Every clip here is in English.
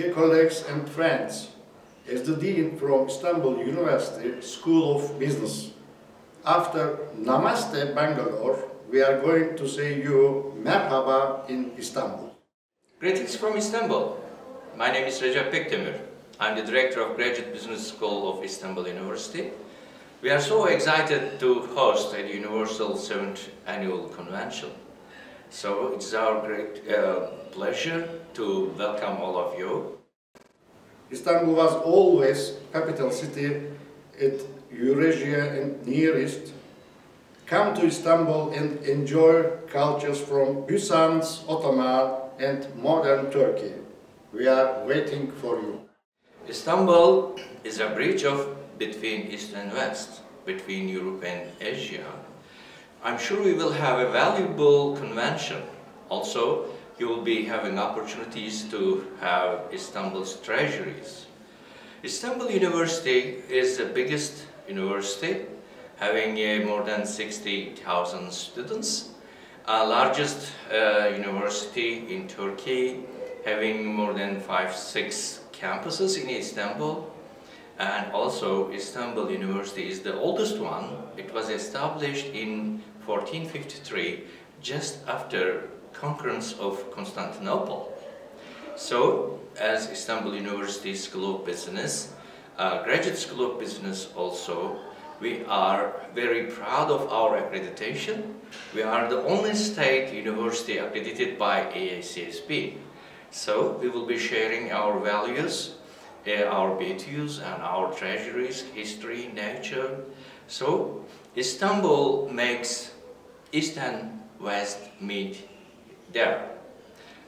dear colleagues and friends, as the Dean from Istanbul University School of Business, after Namaste Bangalore, we are going to say you Merhaba in Istanbul. Greetings from Istanbul. My name is Recep Pekdemir. I'm the Director of Graduate Business School of Istanbul University. We are so excited to host Eduniversal 7th Annual Convention. So it's our great uh, pleasure to welcome all of you. Istanbul was always capital city at Eurasia and Near East. Come to Istanbul and enjoy cultures from Byzance, Ottoman and modern Turkey. We are waiting for you. Istanbul is a bridge of between East and West, between Europe and Asia. I'm sure we will have a valuable convention. Also, you will be having opportunities to have Istanbul's treasuries. Istanbul University is the biggest university, having uh, more than 60,000 students. Our largest uh, university in Turkey, having more than five, six campuses in Istanbul. And also Istanbul University is the oldest one. It was established in 1453, just after conquerance of Constantinople. So, as Istanbul University School of Business, uh, Graduate School of Business also, we are very proud of our accreditation. We are the only state university accredited by AACSB. So, we will be sharing our values, our BTUs and our treasuries, history, nature. So, Istanbul makes East and West meet there.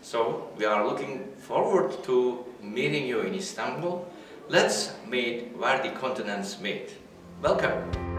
So we are looking forward to meeting you in Istanbul. Let's meet where the continents meet. Welcome.